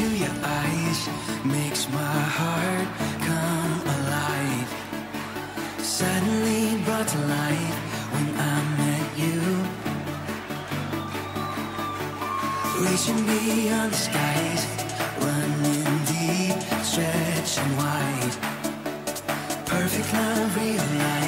your eyes makes my heart come alive. Suddenly brought to life when I met you. Reaching beyond the skies, running deep, stretching wide. Perfect love life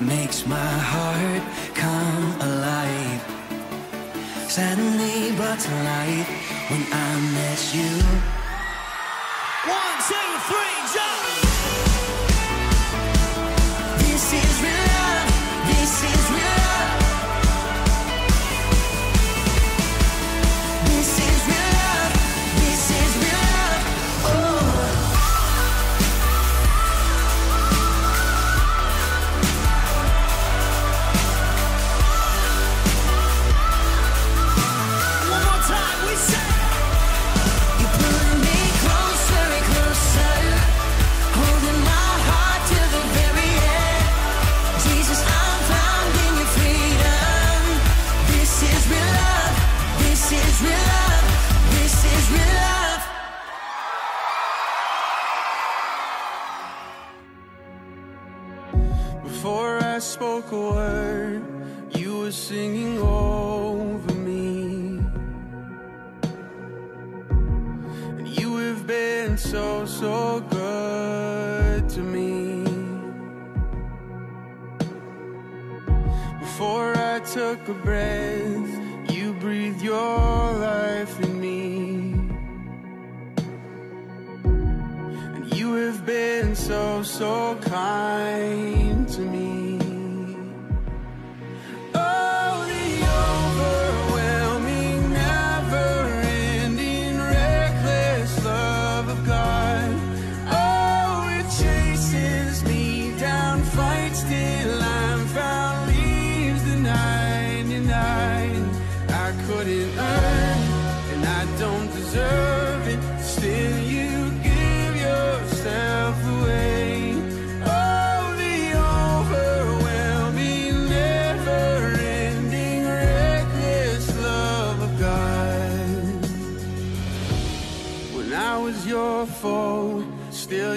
makes my heart come alive. Suddenly brought to life when I met you. before I spoke a word, you were singing over me. And you have been so, so good to me. Before I took a breath, you breathed your life in me. And you have been so, so kind to me. foe. Still,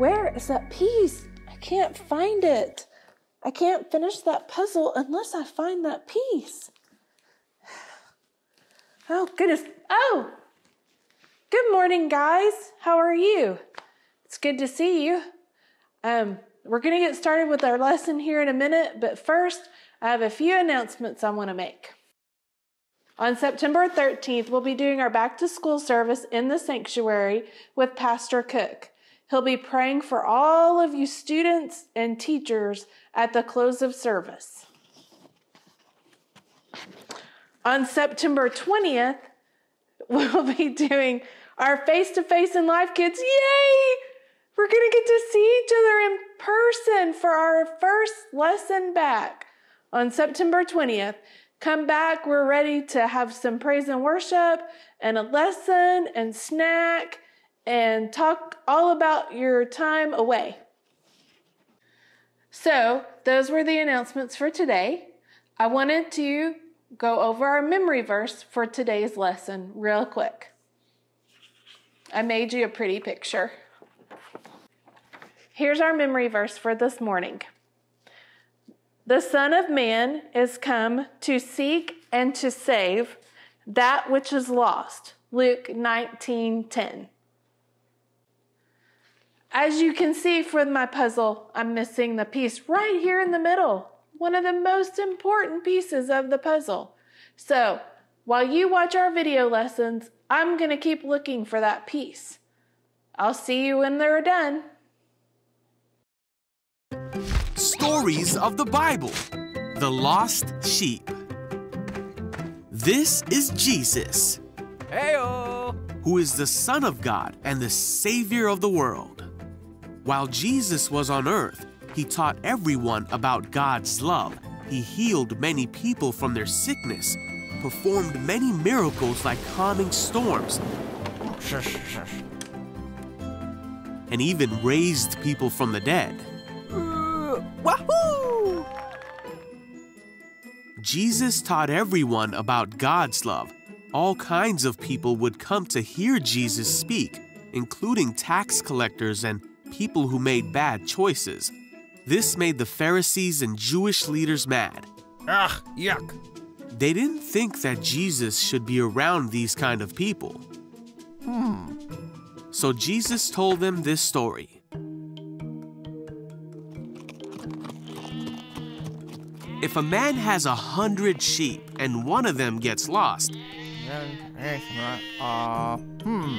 Where is that piece? I can't find it. I can't finish that puzzle unless I find that piece. Oh, goodness. Oh! Good morning, guys. How are you? It's good to see you. Um, we're going to get started with our lesson here in a minute, but first, I have a few announcements I want to make. On September 13th, we'll be doing our back to school service in the sanctuary with Pastor Cook. He'll be praying for all of you students and teachers at the close of service. On September 20th, we'll be doing our face to face in LifeKids. Yay! We're going to get to see each other in person for our first lesson back on September 20th. Come back. We're ready to have some praise and worship and a lesson and snack and talk all about your time away. So, those were the announcements for today. I wanted to go over our memory verse for today's lesson real quick. I made you a pretty picture. Here's our memory verse for this morning. The Son of Man is come to seek and to save that which is lost. Luke 19:10. As you can see from my puzzle, I'm missing the piece right here in the middle, one of the most important pieces of the puzzle. So, while you watch our video lessons, I'm going to keep looking for that piece. I'll see you when they're done. Stories of the Bible The Lost Sheep. This is Jesus, Heyo! who is the Son of God and the Savior of the world. While Jesus was on earth, he taught everyone about God's love. He healed many people from their sickness, performed many miracles like calming storms, and even raised people from the dead. Uh, wahoo! Jesus taught everyone about God's love. All kinds of people would come to hear Jesus speak, including tax collectors and people who made bad choices. This made the Pharisees and Jewish leaders mad. Ugh, yuck. They didn't think that Jesus should be around these kind of people. Hmm. So Jesus told them this story. If a man has a hundred sheep and one of them gets lost, Uh, hmm.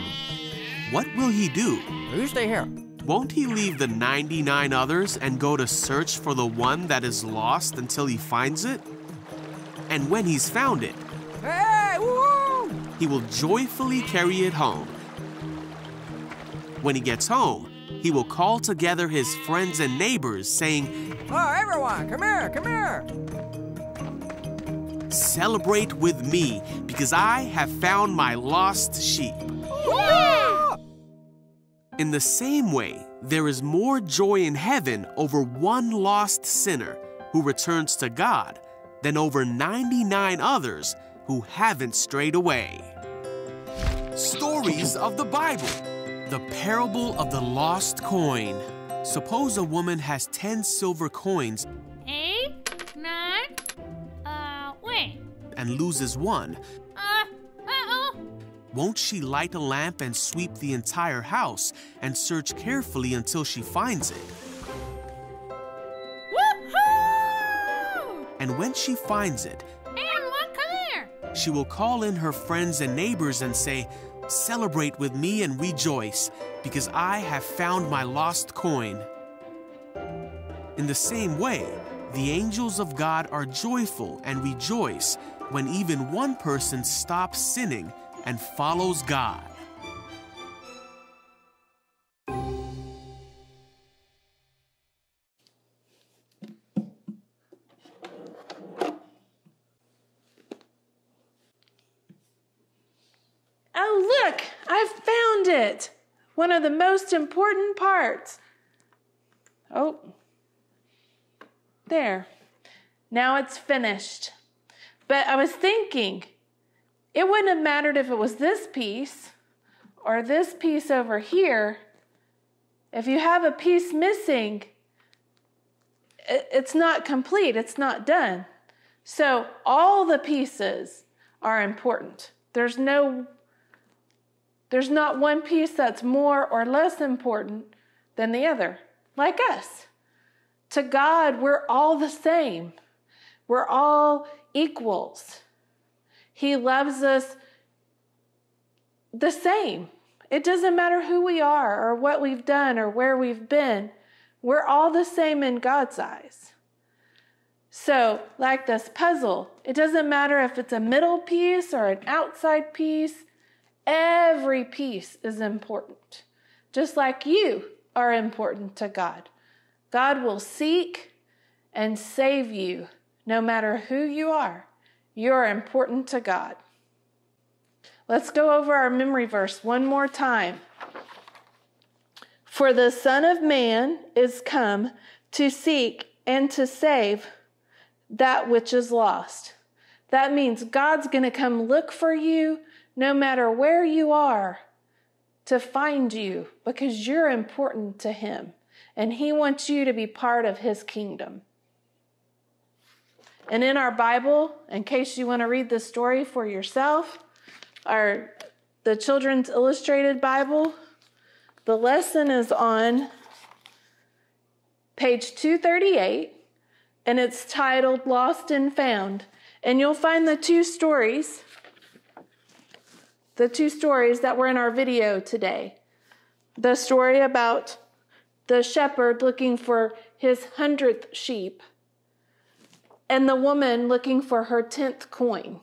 what will he do? You stay here. Won't he leave the 99 others and go to search for the one that is lost until he finds it? And when he's found it, Hey, he will joyfully carry it home. When he gets home, he will call together his friends and neighbors, saying, Oh, everyone, come here, come here. Celebrate with me, because I have found my lost sheep. In the same way, there is more joy in heaven over one lost sinner who returns to God than over 99 others who haven't strayed away. Stories of the Bible The parable of the lost coin. Suppose a woman has 10 silver coins Eight, nine, uh, wait. and loses one. Won't she light a lamp and sweep the entire house and search carefully until she finds it? Woohoo! And when she finds it, Everyone, come here. she will call in her friends and neighbors and say, Celebrate with me and rejoice, because I have found my lost coin. In the same way, the angels of God are joyful and rejoice when even one person stops sinning and follows God. Oh, look, I found it. One of the most important parts. Oh, there. Now it's finished. But I was thinking, it wouldn't have mattered if it was this piece or this piece over here. If you have a piece missing, it's not complete, it's not done. So all the pieces are important. There's no there's not one piece that's more or less important than the other, like us. To God, we're all the same. We're all equals. He loves us the same. It doesn't matter who we are or what we've done or where we've been. We're all the same in God's eyes. So, like this puzzle, it doesn't matter if it's a middle piece or an outside piece. Every piece is important, just like you are important to God. God will seek and save you no matter who you are. You're important to God. Let's go over our memory verse one more time. For the Son of Man is come to seek and to save that which is lost. That means God's going to come look for you no matter where you are to find you because you're important to Him and He wants you to be part of His kingdom. And in our Bible, in case you want to read the story for yourself, our the Children's Illustrated Bible, the lesson is on page 238 and it's titled Lost and Found. And you'll find the two stories, the two stories that were in our video today. The story about the shepherd looking for his hundredth sheep, and the woman looking for her tenth coin.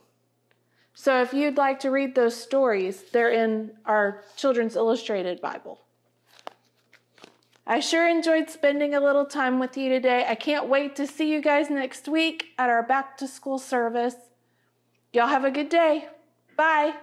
So if you'd like to read those stories, they're in our Children's Illustrated Bible. I sure enjoyed spending a little time with you today. I can't wait to see you guys next week at our back to school service. Y'all have a good day. Bye.